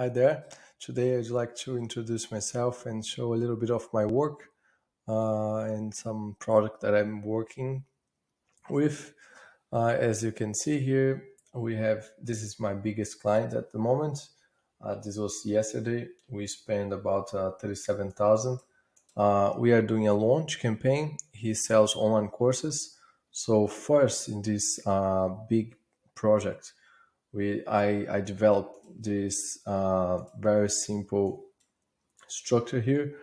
Hi there. Today I'd like to introduce myself and show a little bit of my work uh, and some product that I'm working with. Uh, as you can see here, we have this is my biggest client at the moment. Uh, this was yesterday. We spent about uh, 37,000. Uh, we are doing a launch campaign. He sells online courses. So first in this uh, big project, we I, I developed this uh, very simple structure here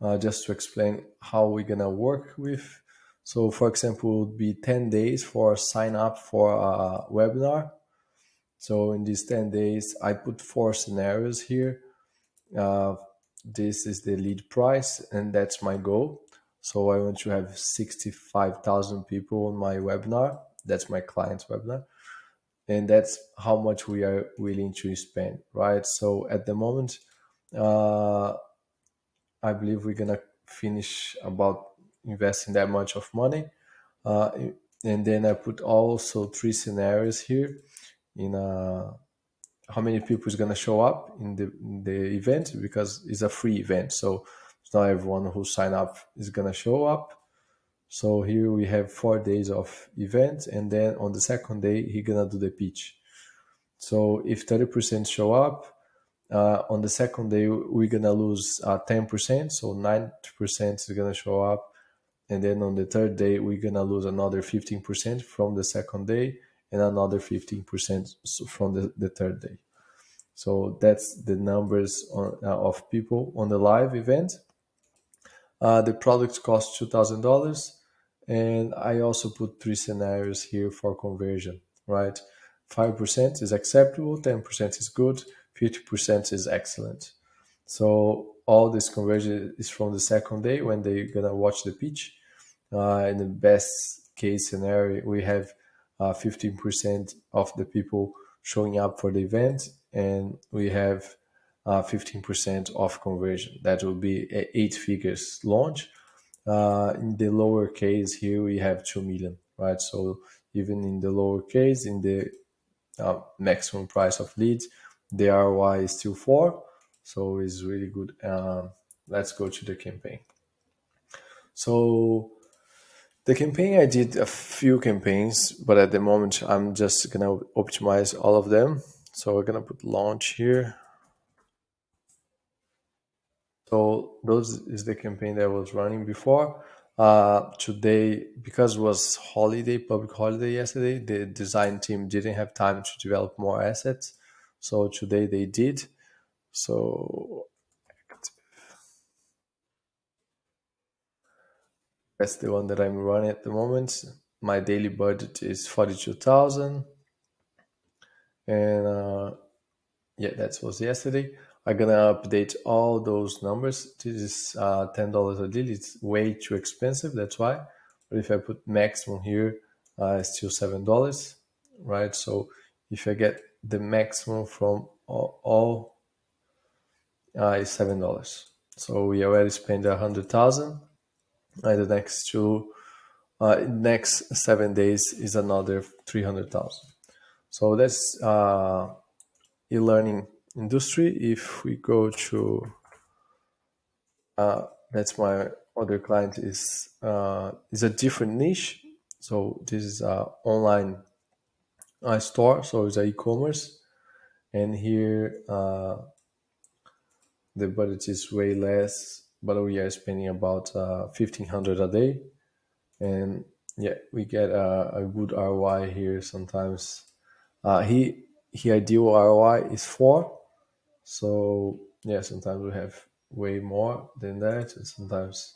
uh, just to explain how we're gonna work with. So for example, it would be 10 days for sign up for a webinar. So in these 10 days, I put four scenarios here. Uh, this is the lead price and that's my goal. So I want to have 65,000 people on my webinar. That's my client's webinar and that's how much we are willing to spend right? So at the moment uh, i believe we're gonna finish about investing that much of money. Uh, and then i put also three scenarios here in uh, how many people is gonna show up in the, in the event because it's a free event. So it's not everyone who sign up is gonna show up so here we have four days of event, and then on the second day he gonna do the pitch. So if 30% show up, uh, on the second day we're gonna lose uh, 10%, so 90% is gonna show up, and then on the third day we're gonna lose another 15% from the second day and another 15% from the, the third day. So that's the numbers on, uh, of people on the live event. Uh, the product costs two thousand dollars, and I also put three scenarios here for conversion. Right, five percent is acceptable, ten percent is good, fifty percent is excellent. So all this conversion is from the second day when they're gonna watch the pitch. Uh, in the best case scenario, we have uh, fifteen percent of the people showing up for the event, and we have uh, 15% off conversion. That will be eight figures launch. Uh, in the lower case here, we have 2 million, right? So even in the lower case, in the uh, maximum price of leads, the ROI is still 4. So it's really good. Um, let's go to the campaign. So the campaign, I did a few campaigns, but at the moment, I'm just going to optimize all of them. So we're going to put launch here. So those is the campaign that I was running before. Uh, today, because it was holiday, public holiday yesterday, the design team didn't have time to develop more assets. So today they did. So that's the one that I'm running at the moment. My daily budget is 42,000. And uh, yeah, that was yesterday. I'm gonna update all those numbers. This is uh, ten dollars a deal. It's way too expensive. That's why. But if I put maximum here, uh, it's still seven dollars, right? So if I get the maximum from all, all uh, is seven dollars. So we already spent a hundred thousand. And the next two, uh, next seven days is another three hundred thousand. So that's uh, e-learning industry. If we go to, uh, that's my other client is uh, is a different niche. So this is a online uh, store. So it's a e-commerce, and here uh, the budget is way less, but we are spending about uh, fifteen hundred a day, and yeah, we get a, a good ROI here. Sometimes uh, he he ideal ROI is four, so yeah, sometimes we have way more than that, and sometimes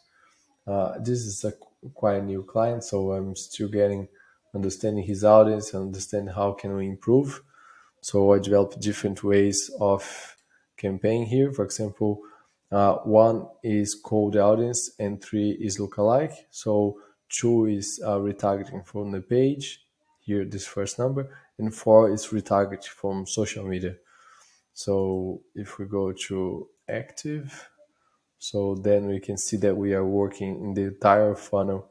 uh, this is a quite new client, so I'm still getting understanding his audience and understand how can we improve. So I developed different ways of campaign here. For example, uh, one is cold audience and three is lookalike. So two is uh, retargeting from the page here, this first number, and four is retargeting from social media. So if we go to active, so then we can see that we are working in the entire funnel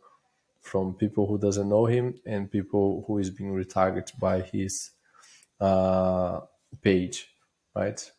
from people who doesn't know him and people who is being retargeted by his uh, page, right?